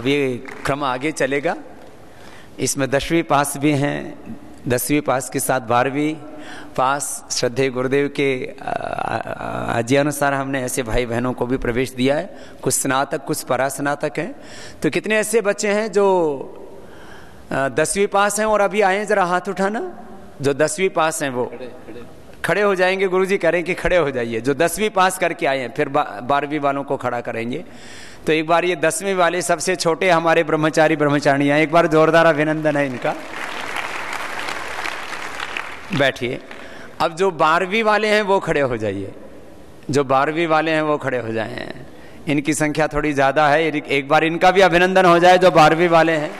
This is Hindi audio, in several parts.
अब ये क्रम आगे चलेगा। इसमें दसवीं पास भी हैं दसवीं पास के साथ बारहवीं पास श्रद्धे गुरुदेव के अनुसार हमने ऐसे भाई बहनों को भी प्रवेश दिया है। कुछ स्नातक कुछ परास्नातक हैं। तो कितने ऐसे बच्चे हैं जो दसवीं पास हैं और अभी आए जरा हाथ उठाना। जो दसवीं पास हैं वो। खड़े हो जाएँगे गुरुजी करें कि खड़े हो जाइए। जो दसवीं पास करके आए हैं फिर बारहवीं वालों को खड़ा करेंगे। तो एक बार ये दसवीं वाले सबसे छोटे हमारे ब्रह्मचारी ब्रह्मचारियाँ एक बार जोरदार अभिनंदन है इनका। बैठिए। अब जो बारहवीं वाले हैं, वो खड़े हो जाइए। जो बारहवीं वाले हैं, वो खड़े हो जाए। इनकी संख्या थोड़ी ज़्यादा है एक बार इनका भी अभिनंदन हो जाए, जो बारहवीं वाले हैं।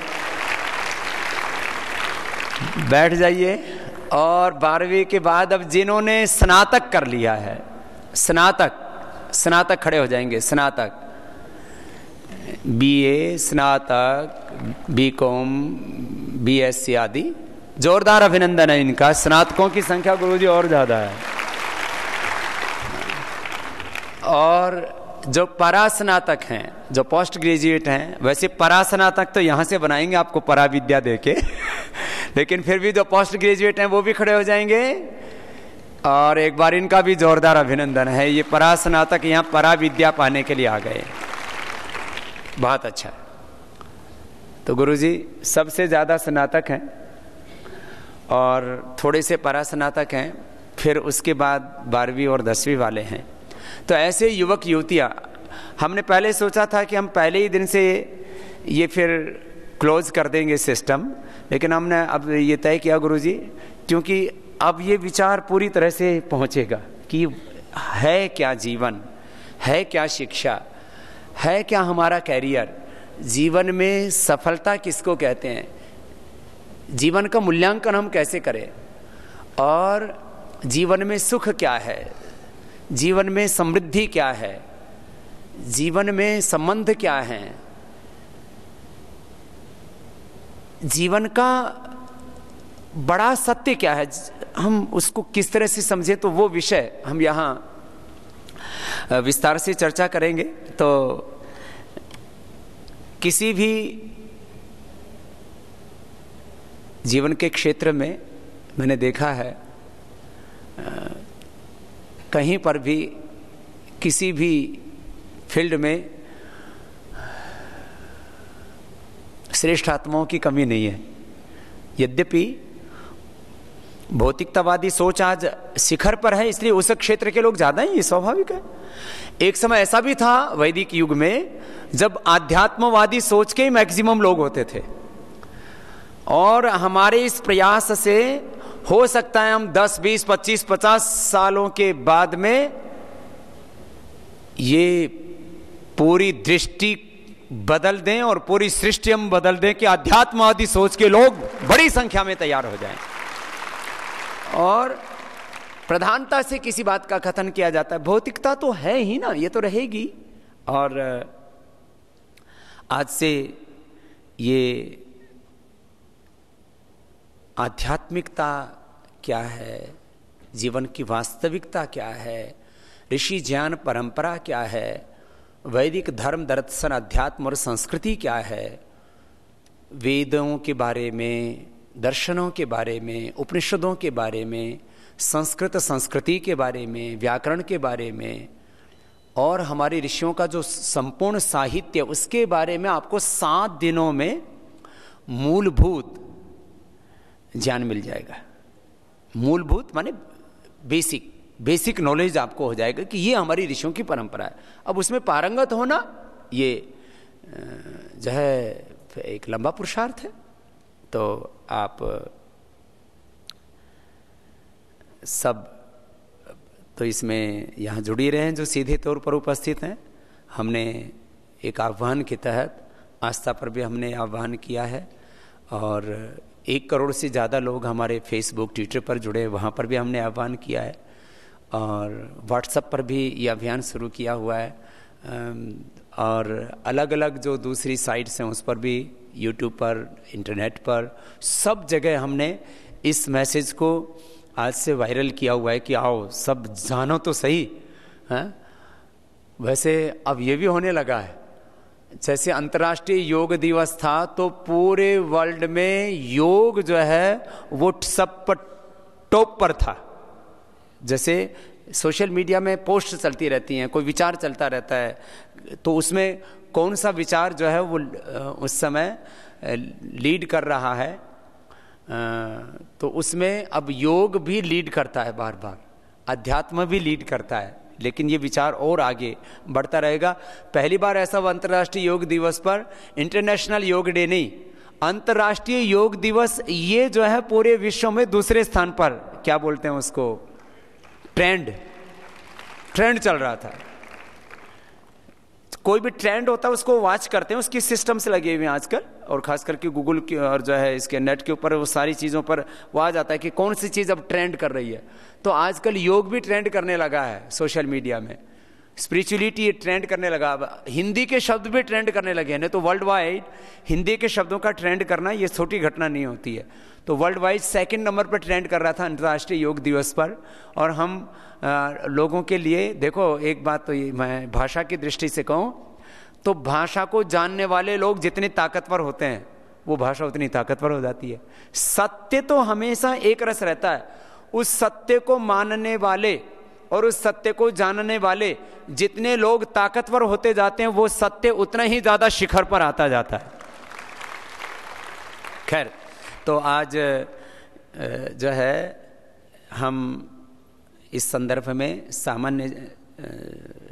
बैठ जाइए। और बारहवीं के बाद अब जिन्होंने स्नातक कर लिया है, स्नातक स्नातक खड़े हो जाएँगे, स्नातक। बीए स्नातक बीकॉम बीएससी आदि। जोरदार अभिनंदन है इनका। स्नातकों की संख्या गुरुजी और ज़्यादा है। और जो परास्नातक हैं, जो पोस्ट ग्रेजुएट हैं, वैसे परास्नातक तो यहाँ से बनाएँगे आपको परा विद्या देके। लेकिन फिर भी जो पोस्ट ग्रेजुएट हैं, वो भी खड़े हो जाएँगे। और एक बार इनका भी जोरदार अभिनंदन है। ये परास्नातक यहाँ परा विद्या पाने के लिए आ गए। बहुत अच्छा है। तो गुरुजी, सबसे ज़्यादा स्नातक हैं और थोड़े से परा स्नातक हैं, फिर उसके बाद बारहवीं और दसवीं वाले हैं। तो ऐसे युवक युवतियाँ, हमने पहले सोचा था कि हम पहले ही दिन से ये फिर क्लोज कर देंगे सिस्टम, लेकिन हमने अब ये तय किया गुरुजी, क्योंकि अब ये विचार पूरी तरह से पहुँचेगा कि है क्या जीवन, है क्या शिक्षा है क्या हमारा कैरियर जीवन में सफलता किसको कहते हैं? जीवन का मूल्यांकन हम कैसे करें? और जीवन में सुख क्या है? जीवन में समृद्धि क्या है? जीवन में संबंध क्या है? जीवन का बड़ा सत्य क्या है? हम उसको किस तरह से समझे तो वो विषय हम यहाँ विस्तार से चर्चा करेंगे। तो किसी भी जीवन के क्षेत्र में मैंने देखा है कहीं पर भी किसी भी फ़ील्ड में श्रेष्ठ आत्माओं की कमी नहीं है। यद्यपि भौतिकतावादी सोच आज शिखर पर है, इसलिए उस क्षेत्र के लोग ज़्यादा ही स्वाभाविक है। एक समय ऐसा भी था वैदिक युग में जब आध्यात्मवादी सोच के ही मैक्सिमम लोग होते थे। और हमारे इस प्रयास से हो सकता है हम 10, 20, 25, 50 सालों के बाद में ये पूरी दृष्टि बदल दें और पूरी सृष्टि हम बदल दें कि अध्यात्मवादी सोच के लोग बड़ी संख्या में तैयार हो जाएँ। और प्रधानता से किसी बात का कथन किया जाता है। भौतिकता तो है ही ना, ये तो रहेगी। और, आज से ये आध्यात्मिकता क्या है? जीवन की वास्तविकता क्या है? ऋषि ज्ञान परंपरा क्या है? वैदिक धर्म, दर्शन, अध्यात्म और संस्कृति क्या है? वेदों के बारे में दर्शनों के बारे में, उपनिषदों के बारे में, संस्कृत संस्कृति के बारे में, व्याकरण के बारे में, और हमारे ऋषियों का जो संपूर्ण साहित्य, उसके बारे में आपको सात दिनों में मूलभूत ज्ञान मिल जाएगा। मूलभूत माने बेसिक बेसिक नॉलेज आपको हो जाएगा कि ये हमारी ऋषियों की परंपरा है। अब उसमें पारंगत होना, ये जो है, एक लंबा पुरुषार्थ है। तो आप, सब तो इसमें यहाँ जुड़ी रहे हैं जो सीधे तौर पर उपस्थित हैं। हमने एक आह्वान के तहत आस्था पर भी हमने आह्वान किया है और एक करोड़ से ज़्यादा लोग हमारे फेसबुक, ट्विटर पर जुड़े, वहाँ पर भी हमने आह्वान किया है। और व्हाट्सएप पर भी ये अभियान शुरू किया हुआ है। और अलग अलग जो दूसरी साइट्स हैं उस पर भी यूट्यूब पर इंटरनेट पर, सब जगह हमने इस मैसेज को आज से वायरल किया हुआ है कि आओ, सब जानो तो सही, है? वैसे अब ये भी होने लगा है। जैसे अंतर्राष्ट्रीय योग दिवस था तो पूरे वर्ल्ड में योग जो है, वो सब पर टॉप पर था। जैसे सोशल मीडिया में पोस्ट चलती रहती हैं, कोई विचार चलता रहता है तो उसमें कौन सा विचार जो है वो उस समय लीड कर रहा है? तो उसमें अब योग भी लीड करता है बार बार अध्यात्म भी लीड करता है, लेकिन ये विचार और आगे बढ़ता रहेगा। पहली बार ऐसा अंतर्राष्ट्रीय योग दिवस पर, इंटरनेशनल योग डे नहीं। अंतर्राष्ट्रीय योग दिवस ये जो है पूरे विश्व में दूसरे स्थान पर, क्या बोलते हैं उसको? ट्रेंड। ट्रेंड चल रहा था। कोई भी ट्रेंड होता है, उसको वॉच करते हैं, उसकी सिस्टम से लगे हुए हैं आजकल। और खास करके गूगल की और जो है, इसके नेट के ऊपर, वो सारी चीज़ों पर वो आ जाता है कि कौन सी चीज़ अब ट्रेंड कर रही है। तो आजकल योग भी ट्रेंड करने लगा है सोशल मीडिया में। स्पिरिचुअलिटी ट्रेंड करने लगा। अब हिंदी के शब्द भी ट्रेंड करने लगे हैं। नहीं तो वर्ल्ड वाइड हिंदी के शब्दों का ट्रेंड करना, ये छोटी घटना नहीं होती है। तो वर्ल्ड वाइड सेकेंड नंबर पर ट्रेंड कर रहा था अंतर्राष्ट्रीय योग दिवस पर। और हम आ, लोगों के लिए देखो एक बात तो ये मैं भाषा की दृष्टि से कहूँ तो भाषा को जानने वाले लोग जितने ताकतवर होते हैं वो भाषा उतनी ताकतवर हो जाती है। सत्य तो हमेशा एक रस रहता है। उस सत्य को मानने वाले और उस सत्य को जानने वाले जितने लोग ताकतवर होते जाते हैं वो सत्य उतना ही ज़्यादा शिखर पर आता जाता है। खैर तो आज जो है, हम इस संदर्भ में सामान्य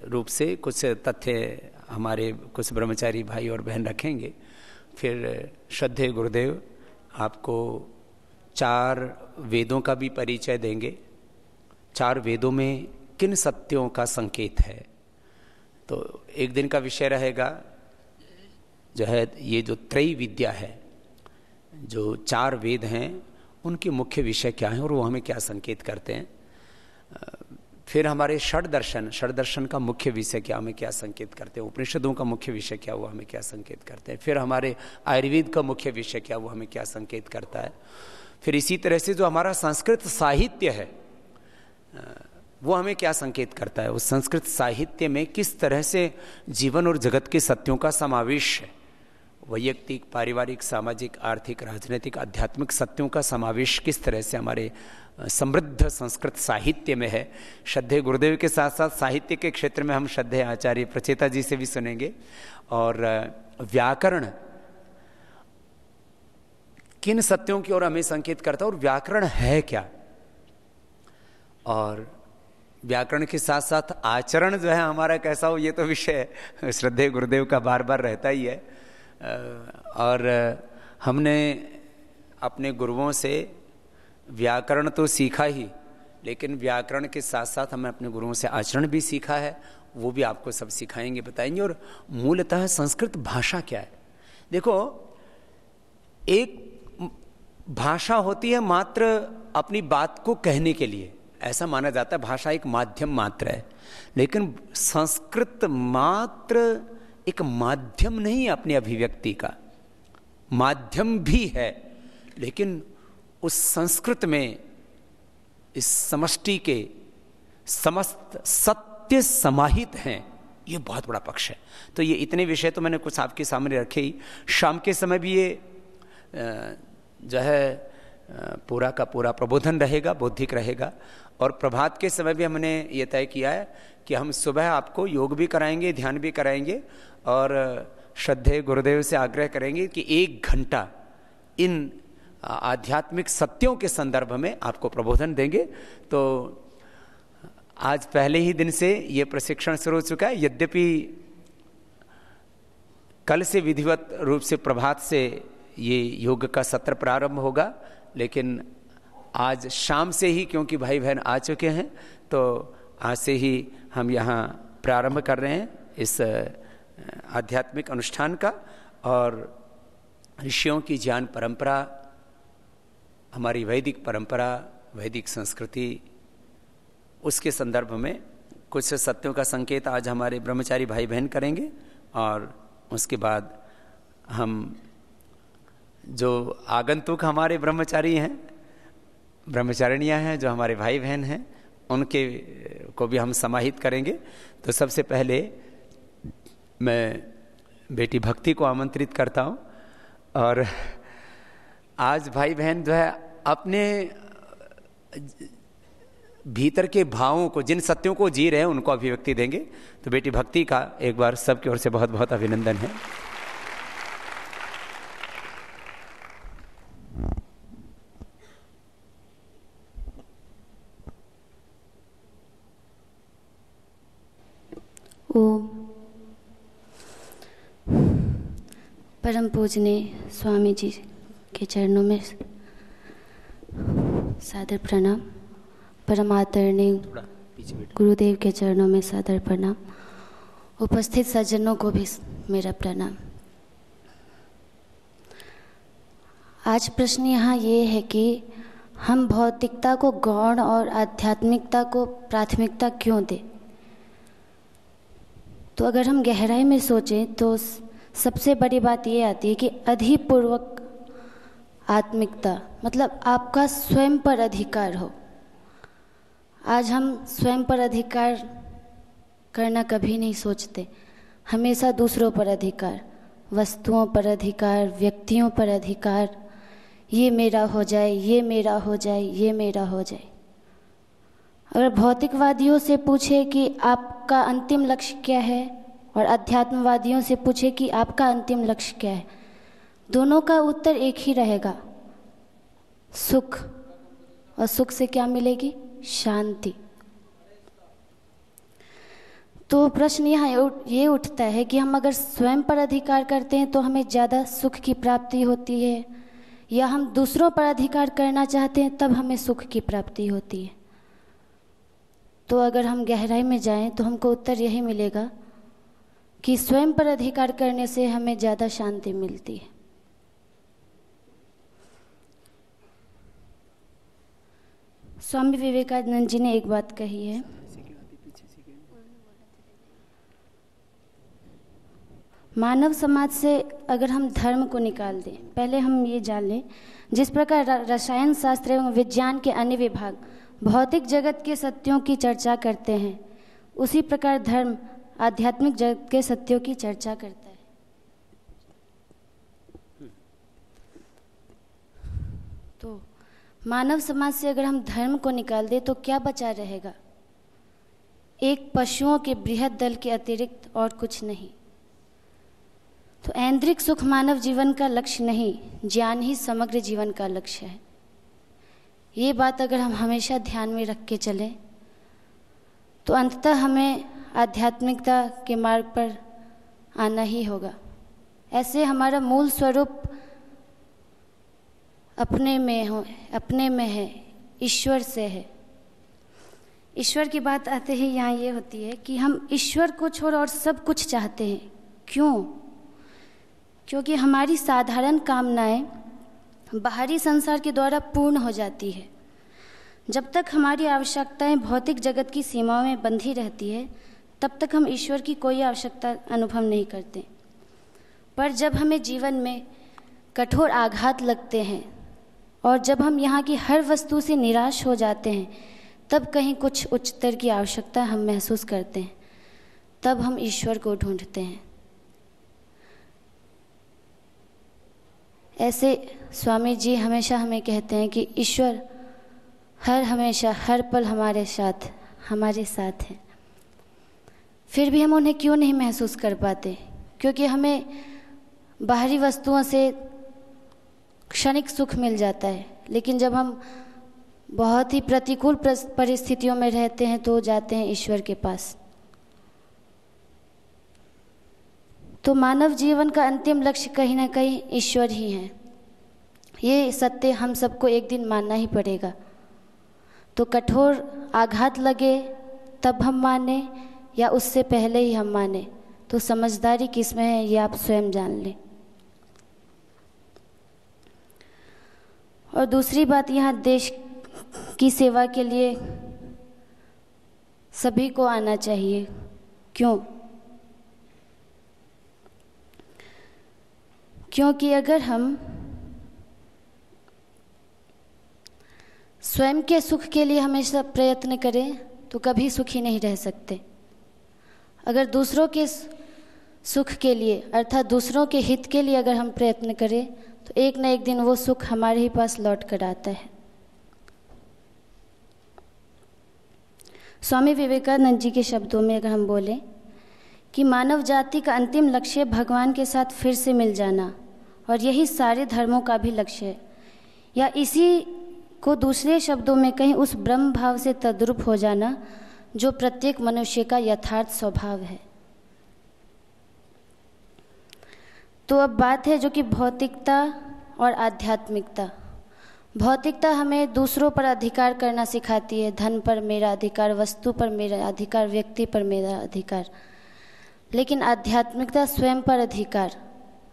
रूप से कुछ तथ्य हमारे कुछ ब्रह्मचारी भाई और बहन रखेंगे। फिर, श्रद्धे गुरुदेव, आपको चार वेदों का भी परिचय देंगे। चार वेदों में किन सत्यों का संकेत है? तो एक दिन का विषय रहेगा, जो है, ये जो त्रय विद्या है जो चार वेद हैं, उनके मुख्य विषय क्या हैं और वो हमें क्या संकेत करते हैं? फिर हमारे षड दर्शन षड दर्शन का मुख्य विषय क्या, हमें क्या संकेत करते हैं? उपनिषदों का मुख्य विषय क्या, वो हमें क्या संकेत करते हैं? फिर हमारे आयुर्वेद का मुख्य विषय क्या, वो हमें क्या संकेत करता है? फिर इसी तरह से जो हमारा संस्कृत साहित्य है वो हमें क्या संकेत करता है? उस संस्कृत साहित्य में किस तरह से जीवन और जगत के सत्यों का समावेश है? वैयक्तिक, पारिवारिक, सामाजिक, आर्थिक, राजनीतिक, आध्यात्मिक सत्यों का समावेश किस तरह से हमारे समृद्ध संस्कृत साहित्य में है? श्रद्धे गुरुदेव के साथ साथ साहित्य के क्षेत्र में हम श्रद्धे आचार्य प्रचेता जी से भी सुनेंगे। और व्याकरण किन सत्यों की ओर हमें संकेत करता है और व्याकरण है क्या? और व्याकरण के साथ साथ आचरण जो है हमारा कैसा हो, ये तो विषय श्रद्धे गुरुदेव का बार बार रहता ही है। और हमने अपने गुरुओं से व्याकरण तो सीखा ही, लेकिन व्याकरण के साथ साथ हमें अपने गुरुओं से आचरण भी सीखा है, वो भी आपको सब सिखाएँगे, बताएँगे। और मूलतः संस्कृत भाषा क्या है? देखो, एक भाषा होती है मात्र अपनी बात को कहने के लिए। ऐसा माना जाता है, भाषा एक माध्यम मात्र है। लेकिन संस्कृत मात्र एक माध्यम नहीं अपनी अभिव्यक्ति का। माध्यम भी है, लेकिन उस संस्कृत में, इस समष्टि के समस्त सत्य समाहित हैं, ये बहुत बड़ा पक्ष है। तो ये इतने विषय तो मैंने कुछ आपके सामने रखे ही। शाम के समय भी ये जो है पूरा का पूरा प्रबोधन रहेगा, बौद्धिक रहेगा। और प्रभात के समय भी हमने ये तय किया है कि हम सुबह आपको योग भी कराएँगे, ध्यान भी कराएँगे और श्रद्धे, गुरुदेव से आग्रह करेंगे कि एक घंटा इन आध्यात्मिक सत्यों के संदर्भ में आपको प्रबोधन देंगे। तो आज पहले ही दिन से ये प्रशिक्षण शुरू हो चुका है। यद्यपि कल से विधिवत रूप से प्रभात से ये योग का सत्र प्रारंभ होगा लेकिन आज शाम से ही, क्योंकि भाई बहन आ चुके हैं तो आज से ही हम यहाँ प्रारंभ कर रहे हैं इस आध्यात्मिक अनुष्ठान का। और ऋषियों की ज्ञान परंपरा, हमारी वैदिक परंपरा, वैदिक संस्कृति, उसके संदर्भ में कुछ सत्यों का संकेत आज हमारे ब्रह्मचारी भाई बहन करेंगे और उसके बाद हम जो आगंतुक हमारे ब्रह्मचारी हैं, ब्रह्मचारिणियाँ हैं, जो हमारे भाई बहन हैं, उनके को भी हम समाहित करेंगे। तो सबसे पहले मैं बेटी भक्ति को आमंत्रित करता हूँ। और आज भाई बहन जो है, अपने भीतर के भावों को, जिन सत्यों को जी रहे हैं, उनको अभिव्यक्ति देंगे। तो बेटी भक्ति का एक बार सबकी ओर से बहुत बहुत अभिनंदन है। ओम परम पूजने स्वामी जी के चरणों में सादर प्रणाम। परमादरणीय गुरुदेव के चरणों में सादर प्रणाम। उपस्थित सज्जनों को भी मेरा प्रणाम। आज प्रश्न यहाँ ये है कि हम भौतिकता को गौण और आध्यात्मिकता को प्राथमिकता क्यों दें? तो अगर हम गहराई में सोचें तो सबसे बड़ी बात ये आती है कि अधिपूर्वक आत्मिकता मतलब आपका स्वयं पर अधिकार हो। आज हम स्वयं पर अधिकार करना कभी नहीं सोचते। हमेशा दूसरों पर अधिकार, वस्तुओं पर अधिकार, व्यक्तियों पर अधिकार, ये मेरा हो जाए, ये मेरा हो जाए, ये मेरा हो जाए। अगर भौतिकवादियों से पूछे कि आपका अंतिम लक्ष्य क्या है, और अध्यात्मवादियों से पूछे कि आपका अंतिम लक्ष्य क्या है, दोनों का उत्तर एक ही रहेगा। सुख। और सुख से क्या मिलेगी? शांति। तो प्रश्न यहाँ ये उठता है कि हम अगर स्वयं पर अधिकार करते हैं तो हमें ज़्यादा सुख की प्राप्ति होती है। या हम दूसरों पर अधिकार करना चाहते हैं, तब हमें सुख की प्राप्ति होती है। तो अगर हम गहराई में जाएँ तो हमको उत्तर यही मिलेगा कि स्वयं पर अधिकार करने से हमें ज़्यादा शांति मिलती है। स्वामी विवेकानंद जी ने एक बात कही है। मानव समाज से अगर हम धर्म को निकाल दें, पहले हम ये जान लें, जिस प्रकार रसायन शास्त्र एवं विज्ञान के अन्य विभाग भौतिक जगत के सत्यों की चर्चा करते हैं। उसी प्रकार धर्म आध्यात्मिक जगत के सत्यों की चर्चा करता है। तो मानव समाज से अगर हम धर्म को निकाल दें तो क्या बचा रहेगा? एक पशुओं के बृहद दल के अतिरिक्त और कुछ नहीं। तो ऐन्द्रिक सुख मानव जीवन का लक्ष्य नहीं, ज्ञान ही समग्र जीवन का लक्ष्य है। ये बात अगर हम हमेशा ध्यान में रख के चलें तो अंततः हमें आध्यात्मिकता के मार्ग पर आना ही होगा। ऐसे हमारा मूल स्वरूप अपने में हो, अपने में है, ईश्वर से है। ईश्वर की बात आते ही यहाँ ये होती है कि हम ईश्वर को छोड़ और सब कुछ चाहते हैं। क्यों? क्योंकि हमारी साधारण कामनाएँ बाहरी संसार के द्वारा पूर्ण हो जाती है। जब तक हमारी आवश्यकताएँ भौतिक जगत की सीमाओं में बंधी रहती है, तब तक हम ईश्वर की कोई आवश्यकता अनुभव नहीं करते। पर जब हमें जीवन में कठोर आघात लगते हैं और जब हम यहाँ की हर वस्तु से निराश हो जाते हैं, तब कहीं कुछ उच्चतर की आवश्यकता हम महसूस करते हैं। तब हम ईश्वर को ढूंढते हैं। ऐसे स्वामी जी हमेशा हमें कहते हैं कि ईश्वर हर हमेशा, हर पल हमारे साथ हमारे साथ है। फिर भी हम उन्हें क्यों नहीं महसूस कर पाते? क्योंकि हमें बाहरी वस्तुओं से क्षणिक सुख मिल जाता है, लेकिन जब हम बहुत ही प्रतिकूल परिस्थितियों में रहते हैं तो जाते हैं ईश्वर के पास। तो मानव जीवन का अंतिम लक्ष्य कहीं ना कहीं ईश्वर ही है। ये सत्य हम सबको एक दिन मानना ही पड़ेगा। तो कठोर आघात लगे, तब हम माने, या उससे पहले ही हम माने। तो समझदारी किसमें है, ये आप स्वयं जान लें। और दूसरी बात, यहाँ देश की सेवा के लिए सभी को आना चाहिए। क्यों? क्योंकि अगर हम स्वयं के सुख के लिए हमेशा प्रयत्न करें तो कभी सुखी नहीं रह सकते। अगर दूसरों के सुख के लिए, अर्थात दूसरों के हित के लिए अगर हम प्रयत्न करें तो एक न एक दिन वो सुख हमारे ही पास लौट कर आता है। स्वामी विवेकानंद जी के शब्दों में अगर हम बोलें कि मानव जाति का अंतिम लक्ष्य भगवान के साथ फिर से मिल जाना और यही सारे धर्मों का भी लक्ष्य है। या इसी को दूसरे शब्दों में कहीं उस ब्रह्म भाव से तद्रुप हो जाना, जो प्रत्येक मनुष्य का यथार्थ स्वभाव है। तो अब बात है जो कि भौतिकता और आध्यात्मिकता। भौतिकता हमें दूसरों पर अधिकार करना सिखाती है। धन पर मेरा अधिकार, वस्तु पर मेरा अधिकार, व्यक्ति पर मेरा अधिकार। लेकिन आध्यात्मिकता स्वयं पर अधिकार।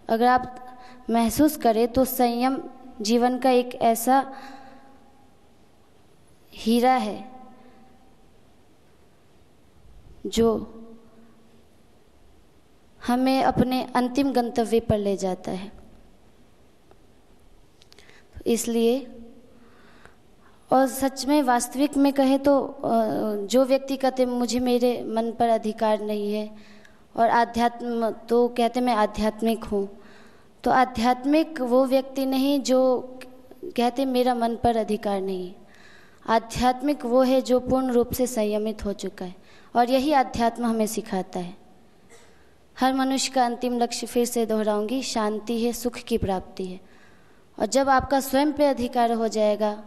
अगर आप महसूस करें तो संयम जीवन का एक ऐसा हीरा है, जो हमें अपने अंतिम गंतव्य पर ले जाता है। इसलिए, और सच में वास्तविक में कहे तो जो व्यक्ति कहते मुझे मेरे मन पर अधिकार नहीं है, और आध्यात्म तो कहते मैं आध्यात्मिक हूँ तो आध्यात्मिक वो व्यक्ति नहीं जो कहते मेरा मन पर अधिकार नहीं। आध्यात्मिक वो है जो पूर्ण रूप से संयमित हो चुका है और यही आध्यात्म हमें सिखाता है। हर मनुष्य का अंतिम लक्ष्य फिर से दोहराऊँगी, शांति है, सुख की प्राप्ति है। और जब आपका स्वयं पे अधिकार हो जाएगा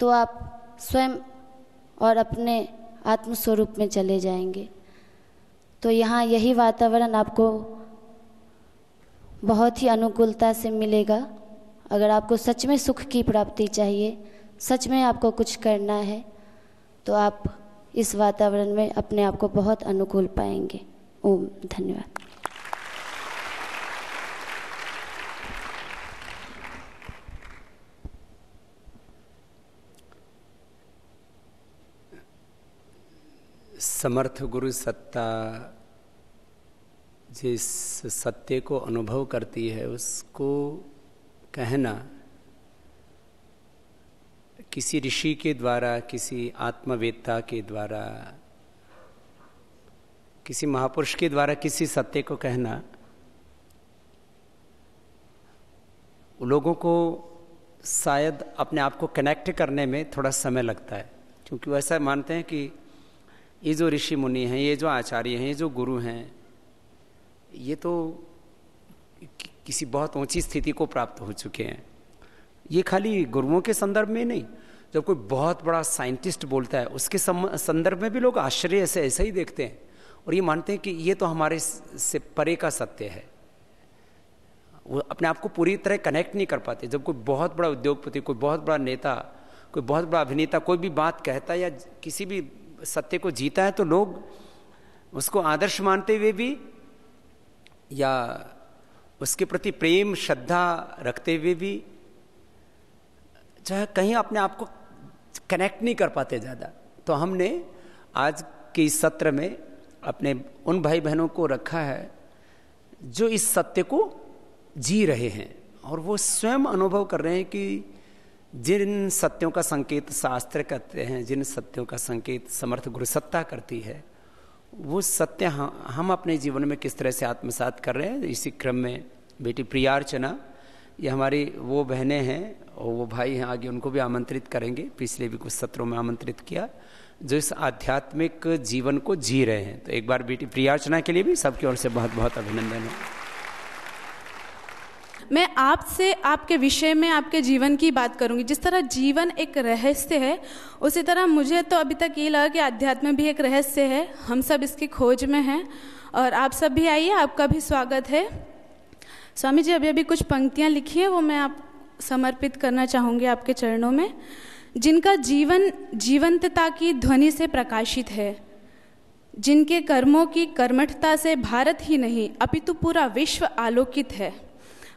तो आप स्वयं और अपने आत्मस्वरूप में चले जाएँगे। तो यहाँ यही वातावरण आपको बहुत ही अनुकूलता से मिलेगा। अगर आपको सच में सुख की प्राप्ति चाहिए, सच में आपको कुछ करना है तो आप इस वातावरण में अपने आप को बहुत अनुकूल पाएँगे। ओम, धन्यवाद। समर्थ गुरु सत्ता जिस सत्य को अनुभव करती है, उसको कहना किसी ऋषि के द्वारा, किसी आत्मवेत्ता के द्वारा, किसी महापुरुष के द्वारा किसी सत्य को कहना लोगों को शायद अपने आप को कनेक्ट करने में थोड़ा समय लगता है। क्योंकि वो ऐसा मानते हैं कि ये जो ऋषि मुनि हैं, ये जो आचार्य हैं, ये जो गुरु हैं ये तो किसी बहुत ऊँची स्थिति को प्राप्त हो चुके हैं। ये खाली गुरुओं के संदर्भ में नहीं, जब कोई बहुत बड़ा साइंटिस्ट बोलता है, उसके संदर्भ में भी लोग आश्चर्य से ऐसे ही देखते हैं और ये मानते हैं कि ये तो हमारे से परे का सत्य है। वो अपने आप को पूरी तरह कनेक्ट नहीं कर पाते। जब कोई बहुत बड़ा उद्योगपति, कोई बहुत बड़ा नेता, कोई बहुत बड़ा अभिनेता, कोई भी बात कहता है या किसी भी सत्य को जीता है तो लोग उसको आदर्श मानते हुए भी या उसके प्रति प्रेम, श्रद्धा रखते हुए भी चाहे कहीं अपने आप को कनेक्ट नहीं कर पाते ज़्यादा। तो हमने आज के इस सत्र में अपने उन भाई बहनों को रखा है जो इस सत्य को जी रहे हैं और वो स्वयं अनुभव कर रहे हैं कि जिन सत्यों का संकेत शास्त्र करते हैं, जिन सत्यों का संकेत समर्थ गुरुसत्ता करती है वो सत्य हम अपने जीवन में किस तरह से आत्मसात कर रहे हैं, इसी क्रम में बेटी प्रियार्चना, ये हमारी वो बहनें हैं और वो भाई हैं, आगे उनको भी आमंत्रित करेंगे, पिछले भी कुछ सत्रों में आमंत्रित किया, जो इस आध्यात्मिक जीवन को जी रहे हैं। तो एक बार बेटी प्रिया अर्चना के लिए भी सबकी ओर से बहुत बहुत अभिनंदन है। मैं आपसे, आपके विषय में, आपके जीवन की बात करूँगी। जिस तरह जीवन एक रहस्य है, उसी तरह मुझे तो अभी तक ये लगा कि अध्यात्म भी एक रहस्य है। हम सब इसकी खोज में हैं और आप सब भी आइए, आपका भी स्वागत है। स्वामी जी अभी अभी कुछ पंक्तियाँ लिखी है, वो मैं आप समर्पित करना चाहूँगी आपके चरणों में। जिनका जीवन, जीवंतता की ध्वनि से प्रकाशित है, जिनके कर्मों की कर्मठता से भारत ही नहीं, अपितु पूरा विश्व आलोकित है।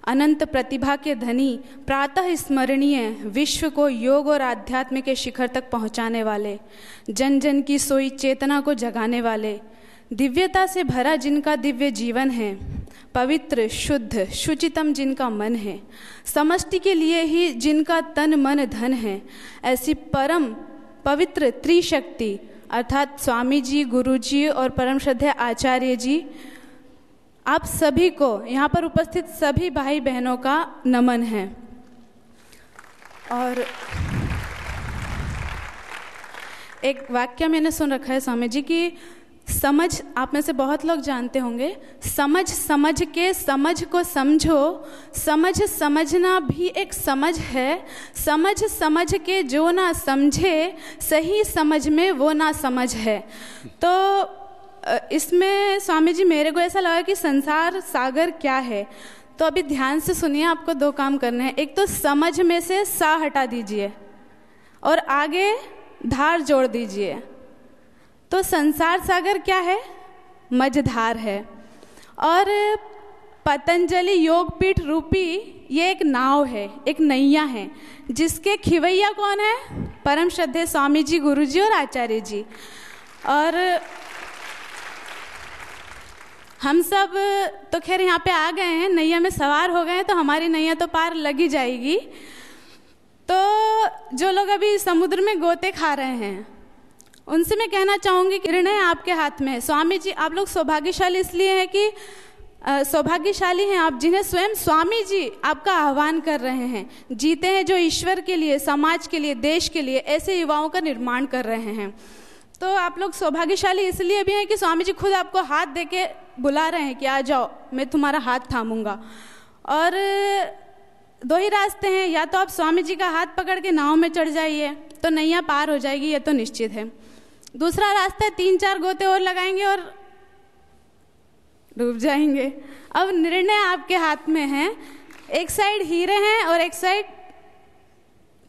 अनंत प्रतिभा के धनी, प्रातः स्मरणीय विश्व को योग और आध्यात्म के शिखर तक पहुँचाने वाले जन जन की सोई चेतना को जगाने वाले, दिव्यता से भरा जिनका दिव्य जीवन है, पवित्र, शुद्ध, शुचितम जिनका मन है, समष्टि के लिए ही जिनका तन, मन, धन है, ऐसी परम पवित्र त्रिशक्ति, अर्थात स्वामी जी गुरु जी और परम श्रद्धे आचार्य जी आप सभी को, यहाँ पर उपस्थित सभी भाई बहनों का नमन है। और एक वाक्य मैंने सुन रखा है स्वामी जी की, समझ, आप में से बहुत लोग जानते होंगे, समझ समझ के समझ को समझो, समझ, समझना भी एक समझ है, समझ समझ के जो ना समझे, सही समझ में वो ना समझ है। तो इसमें स्वामी जी मेरे को ऐसा लगा कि संसार सागर क्या है? तो अभी ध्यान से सुनिए, आपको दो काम करने हैं। एक तो समझ में से सा हटा दीजिए और आगे धार जोड़ दीजिए। तो संसार सागर क्या है? मझधार है। और पतंजलि योगपीठ रूपी, ये एक नाव है, एक नैया है, जिसके खिवैया कौन है? परम श्रद्धे स्वामी जी गुरु जी और आचार्य जी। और हम सब तो खैर यहाँ पे आ गए हैं, नैया में सवार हो गए हैं तो हमारी नैया तो पार लगी जाएगी। तो जो लोग अभी समुद्र में गोते खा रहे हैं, उनसे मैं कहना चाहूँगी कि निर्णय आपके हाथ में। है स्वामी जी, आप लोग सौभाग्यशाली इसलिए हैं कि सौभाग्यशाली हैं आप जिन्हें स्वयं स्वामी जी आपका आह्वान कर रहे हैं। जीते हैं जो ईश्वर के लिए, समाज के लिए, देश के लिए, ऐसे युवाओं का निर्माण कर रहे हैं। तो आप लोग सौभाग्यशाली इसलिए भी हैं कि स्वामी जी खुद आपको हाथ दे के बुला रहे हैं कि आ जाओ, मैं तुम्हारा हाथ थामूँगा। और दो ही रास्ते हैं, या तो आप स्वामी जी का हाथ पकड़ के नाव में चढ़ जाइए तो नैया पार हो जाएगी, ये तो निश्चित है। दूसरा रास्ता तीन चार गोते और लगाएँगे और डूब जाएँगे। अब निर्णय आपके हाथ में है, एक साइड हीरे हैं और एक साइड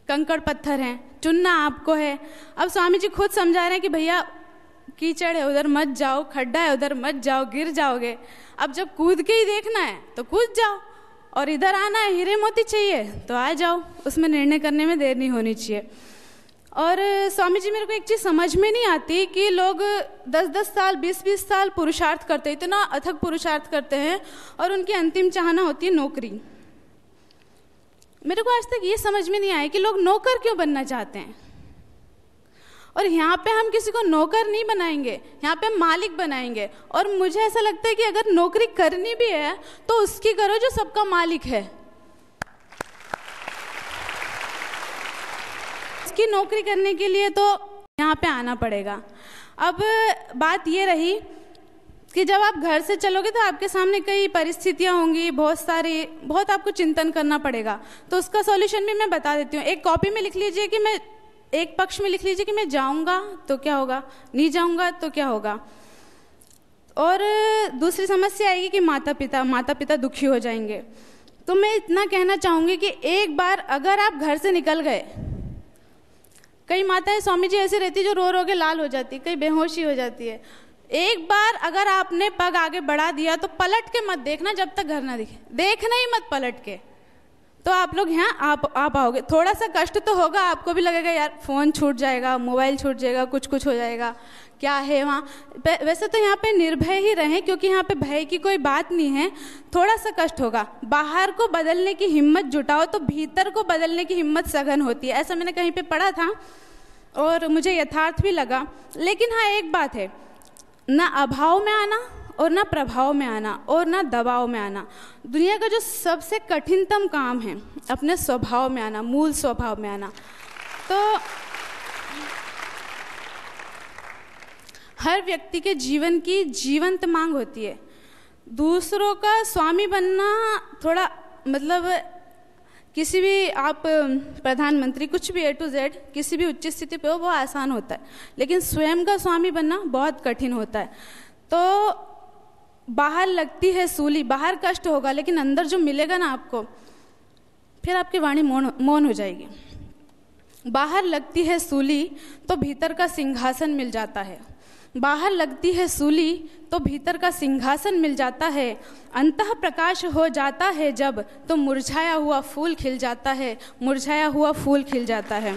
कंकड़ पत्थर हैं। चुनना आपको है। अब स्वामी जी खुद समझा रहे हैं कि भैया, कीचड़ है, उधर मत जाओ, खड्डा है, उधर मत जाओ, गिर जाओगे। अब जब कूद के ही देखना है तो कूद जाओ। और इधर आना है, हीरे मोती चाहिए तो आ जाओ। उसमें निर्णय करने में देर नहीं होनी चाहिए। और स्वामी जी, मेरे को एक चीज़ समझ में नहीं आती कि लोग दस दस साल बीस बीस साल पुरुषार्थ करते इतना अथक पुरुषार्थ करते हैं, और उनकी अंतिम चाहना होती है नौकरी। मेरे को आज तक ये समझ में नहीं आया कि लोग नौकर क्यों बनना चाहते हैं। और यहाँ पे हम किसी को नौकर नहीं बनाएँगे, यहाँ पे हम मालिक बनाएँगे। और मुझे ऐसा लगता है कि अगर नौकरी करनी भी है तो उसकी करो जो सबका मालिक है। इसकी नौकरी करने के लिए तो यहाँ पे आना पड़ेगा। अब बात ये रही कि जब आप घर से चलोगे तो आपके सामने कई परिस्थितियाँ होंगी, बहुत सारी, बहुत आपको चिंतन करना पड़ेगा। तो उसका सॉल्यूशन भी मैं बता देती हूँ। एक कॉपी में लिख लीजिए कि मैं, एक पक्ष में लिख लीजिए कि मैं जाऊँगा तो क्या होगा? नहीं जाऊँगा तो क्या होगा? और दूसरी समस्या आएगी कि माता पिता माता पिता दुखी हो जाएँगे। तो मैं इतना कहना चाहूँगी कि एक बार अगर आप घर से निकल गए, कई माताएँ, स्वामी जी ऐसी रहती जो रो रो के लाल हो जाती कई बेहोशी हो जाती है। एक बार अगर आपने पग आगे बढ़ा दिया तो पलट के मत देखना जब तक घर ना दिखे। देखना ही मत पलट के। तो आप लोग यहाँ आप आ पाओगे थोड़ा सा कष्ट तो होगा, आपको भी लगेगा, यार, फ़ोन छूट जाएगा, मोबाइल छूट जाएगा, कुछ कुछ हो जाएगा। क्या है वहाँ? वैसे तो यहाँ पे निर्भय ही रहें, क्योंकि यहाँ पे भय की कोई बात नहीं है। थोड़ा सा कष्ट होगा। बाहर को बदलने की हिम्मत जुटाओ तो भीतर को बदलने की हिम्मत सघन होती है। ऐसा मैंने कहीं पे पढ़ा था, और मुझे यथार्थ भी लगा। लेकिन हाँ एक बात है। ना अभाव में आना और ना प्रभाव में आना और ना दबाव में आना। दुनिया का जो सबसे कठिनतम काम है, अपने स्वभाव में आना, मूल स्वभाव में आना। तो हर व्यक्ति के जीवन की जीवंत मांग होती है। दूसरों का स्वामी बनना थोड़ा मतलब किसी भी आप प्रधानमंत्री, कुछ भी ए टू जेड किसी भी उच्च स्थिति पे हो, वो आसान होता है। लेकिन स्वयं का स्वामी बनना बहुत कठिन होता है। तो बाहर लगती है सूली, बाहर कष्ट होगा, लेकिन अंदर जो मिलेगा ना आपको, फिर आपकी वाणी मौन मौन हो जाएगी। बाहर लगती है सूली तो भीतर का सिंहासन मिल जाता है। बाहर लगती है सूली तो भीतर का सिंहासन मिल जाता है। अंत प्रकाश हो जाता है जब तो मुरझाया हुआ फूल खिल जाता है, मुरझाया हुआ फूल खिल जाता है।